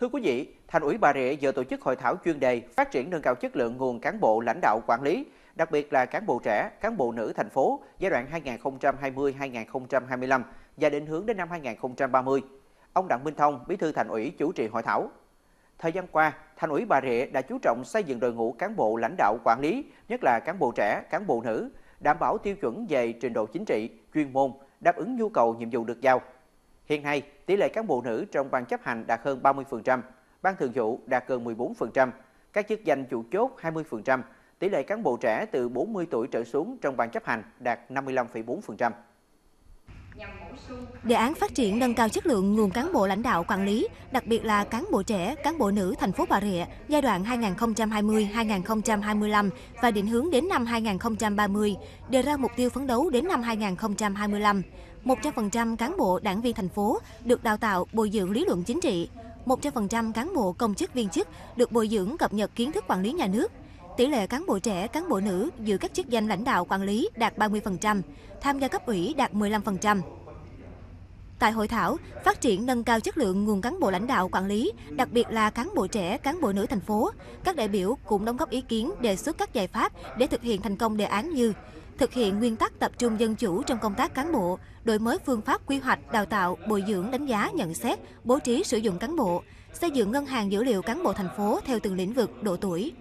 Thưa quý vị, Thành ủy Bà Rịa vừa tổ chức hội thảo chuyên đề phát triển nâng cao chất lượng nguồn cán bộ lãnh đạo quản lý, đặc biệt là cán bộ trẻ, cán bộ nữ thành phố giai đoạn 2020-2025 và định hướng đến năm 2030. Ông Đặng Minh Thông, Bí thư Thành ủy chủ trì hội thảo. Thời gian qua, Thành ủy Bà Rịa đã chú trọng xây dựng đội ngũ cán bộ lãnh đạo quản lý, nhất là cán bộ trẻ, cán bộ nữ, đảm bảo tiêu chuẩn về trình độ chính trị, chuyên môn, đáp ứng nhu cầu nhiệm vụ được giao. Hiện nay, tỷ lệ cán bộ nữ trong ban chấp hành đạt hơn 30%, ban thường vụ đạt gần 14%, các chức danh chủ chốt 20%, tỷ lệ cán bộ trẻ từ 40 tuổi trở xuống trong ban chấp hành đạt 55,4%. Đề án phát triển nâng cao chất lượng nguồn cán bộ lãnh đạo quản lý, đặc biệt là cán bộ trẻ, cán bộ nữ thành phố Bà Rịa giai đoạn 2020-2025 và định hướng đến năm 2030, đề ra mục tiêu phấn đấu đến năm 2025. 100% cán bộ đảng viên thành phố được đào tạo bồi dưỡng lý luận chính trị. 100% cán bộ công chức viên chức được bồi dưỡng cập nhật kiến thức quản lý nhà nước. Tỷ lệ cán bộ trẻ, cán bộ nữ giữ các chức danh lãnh đạo quản lý đạt 30%, tham gia cấp ủy đạt 15%. Tại hội thảo, phát triển nâng cao chất lượng nguồn cán bộ lãnh đạo quản lý, đặc biệt là cán bộ trẻ, cán bộ nữ thành phố, các đại biểu cũng đóng góp ý kiến đề xuất các giải pháp để thực hiện thành công đề án như thực hiện nguyên tắc tập trung dân chủ trong công tác cán bộ, đổi mới phương pháp quy hoạch, đào tạo, bồi dưỡng, đánh giá, nhận xét, bố trí sử dụng cán bộ, xây dựng ngân hàng dữ liệu cán bộ thành phố theo từng lĩnh vực, độ tuổi.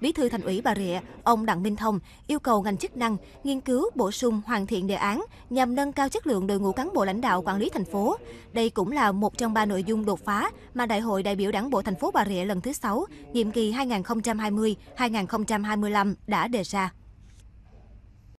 Bí thư Thành ủy Bà Rịa, ông Đặng Minh Thông yêu cầu ngành chức năng nghiên cứu bổ sung hoàn thiện đề án nhằm nâng cao chất lượng đội ngũ cán bộ lãnh đạo quản lý thành phố. Đây cũng là một trong ba nội dung đột phá mà Đại hội đại biểu Đảng bộ thành phố Bà Rịa lần thứ 6, nhiệm kỳ 2020-2025 đã đề ra.